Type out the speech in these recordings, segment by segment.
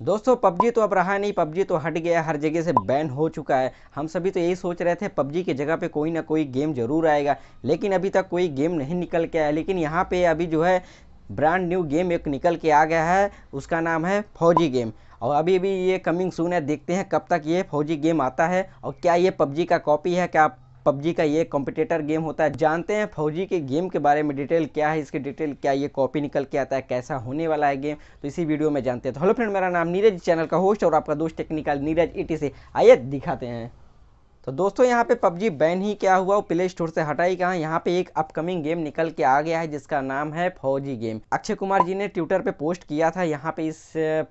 दोस्तों, पबजी तो अब रहा नहीं, पबजी तो हट गया हर जगह से बैन हो चुका है। हम सभी तो यही सोच रहे थे, पबजी की जगह पे कोई ना कोई गेम ज़रूर आएगा, लेकिन अभी तक कोई गेम नहीं निकल के आया। लेकिन यहाँ पे अभी जो है ब्रांड न्यू गेम एक निकल के आ गया है, उसका नाम है फौजी गेम। और अभी भी ये कमिंग सून है, देखते हैं कब तक ये फौजी गेम आता है, और क्या ये पबजी का कॉपी है, क्या पबजी का ये कॉम्पिटेटर गेम होता है। जानते हैं फौजी के गेम के बारे में डिटेल क्या है, इसकी डिटेल क्या ये कॉपी निकल के आता है, कैसा होने वाला है गेम तो इसी वीडियो में जानते हैं। तो हेलो फ्रेंड मेरा नाम नीरज चैनल का होस्ट और आपका दोस्त टेक्निकल नीरज इटी से आइए, दिखाते हैं। तो दोस्तों, यहाँ पे पबजी बैन ही क्या हुआ? प्ले स्टोर से हटाई कहाँ? यहाँ पे एक अपकमिंग गेम निकल के आ गया है, जिसका नाम है फौजी गेम अक्षय कुमार जी ने ट्विटर पे पोस्ट किया था, यहाँ पे इस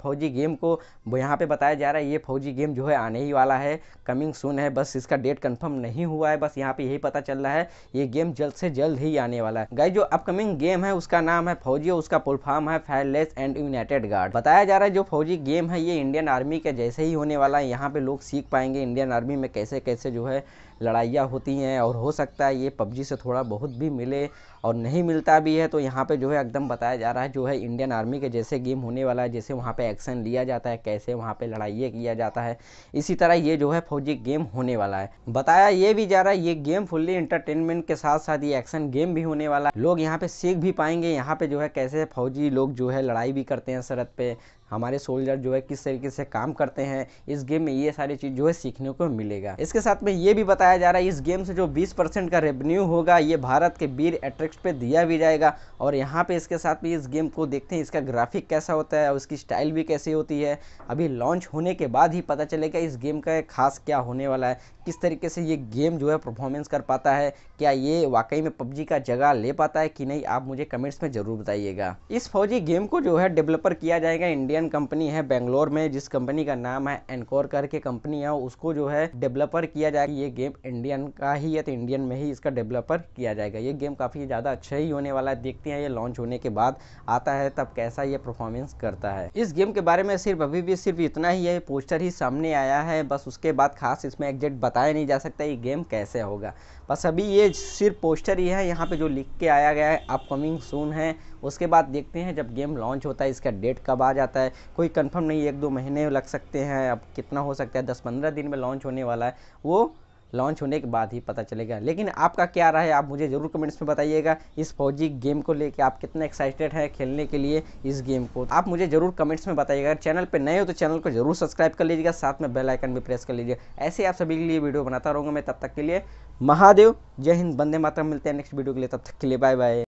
फौजी गेम को यहाँ पे बताया जा रहा है, ये फौजी गेम जो है आने ही वाला है कमिंग सुन है। बस इसका डेट कन्फर्म नहीं हुआ है, बस यहाँ पे यही पता चल रहा है, ये गेम जल्द से जल्द ही आने वाला है। गाय जो अपकमिंग गेम है, उसका नाम है फौजी और उसका फॉर्म है फायरलेस एंड यूनाइटेड गार्ड बताया जा रहा है, जो फौजी गेम है, ये इंडियन आर्मी के जैसे ही होने वाला है, यहाँ पे लोग सीख पाएँगे इंडियन आर्मी में कैसे कैसे जो है लड़ाइयाँ होती हैं और हो सकता है ये पबजी से थोड़ा बहुत भी मिले और नहीं मिलता भी है तो यहाँ पे जो है एकदम बताया जा रहा है जो है इंडियन आर्मी के जैसे गेम होने वाला है, जैसे वहाँ पे एक्शन लिया जाता है, कैसे वहाँ पे लड़ाइयाँ किया जाता है, इसी तरह ये जो है फौजी गेम होने वाला है। बताया ये भी जा रहा है ये गेम फुल्ली इंटरटेनमेंट के साथ साथ ये एक्शन गेम भी होने वाला है। लोग यहाँ पे सीख भी पाएँगे यहाँ पे जो है कैसे फौजी लोग जो है लड़ाई भी करते हैं सरहद पे हमारे सोल्जर जो है किस तरीके से काम करते हैं, इस गेम में ये सारी चीज़ जो है सीखने को मिलेगा। इसके साथ में ये भी बताया जा रहा है, इस गेम से जो 20 परसेंट का रेवेन्यू होगा, ये भारत के बीर एट्रेक्ट पे दिया भी जाएगा। और यहाँ पे इसके साथ में इस गेम को देखते हैं, इसका ग्राफिक कैसा होता है और उसकी स्टाइल भी कैसी होती है। अभी लॉन्च होने के बाद ही पता चलेगा इस गेम का खास क्या होने वाला है, किस तरीके से ये गेम जो है परफॉर्मेंस कर पाता है, क्या ये वाकई में पबजी का जगह ले पाता है कि नहीं, आप मुझे कमेंट्स में ज़रूर बताइएगा। इस फौजी गेम को जो है डेवलपर किया जाएगा इंडियन कंपनी है बेंगलोर में, जिस कंपनी का नाम है एनकोर करके कंपनी है, उसको जो है डेवलपर किया जाएगा। ये गेम इंडियन का ही है तो इंडियन में ही इसका डेवलपर किया जाएगा। ये गेम काफ़ी ज़्यादा अच्छा ही होने वाला है। देखते हैं ये लॉन्च होने के बाद आता है, तब कैसा ये परफॉर्मेंस करता है। इस गेम के बारे में सिर्फ़, अभी भी सिर्फ़ इतना ही है। पोस्टर ही सामने आया है। बस उसके बाद खास इसमें एग्जैक्ट बताया नहीं जा सकता ये गेम कैसे होगा। बस अभी ये सिर्फ़ पोस्टर ही है। यहाँ पे जो लिख के आया गया है अपकमिंग सून है। उसके बाद देखते हैं जब गेम लॉन्च होता है, इसका डेट कब आ जाता है। कोई कंफर्म नहीं, एक दो महीने लग सकते हैं, अब कितना हो सकता है दस पंद्रह दिन में लॉन्च होने वाला है, वो लॉन्च होने के बाद ही पता चलेगा। लेकिन आपका क्या रहा है, आप मुझे ज़रूर कमेंट्स में बताइएगा, इस फौजी गेम को लेके आप कितना एक्साइटेड है खेलने के लिए इस गेम को। आप मुझे ज़रूर कमेंट्स में बताइएगा चैनल पर नए हो तो चैनल को ज़रूर सब्सक्राइब कर लीजिएगा, साथ में बेल आइकन भी प्रेस कर लीजिए ऐसे आप सभी के लिए वीडियो बनाता रहूँगा मैं, तब तक के लिए महादेव, जय हिंद बंदे मातरम, मिलते हैं नेक्स्ट वीडियो के लिए, तब तक के लिए बाय बाय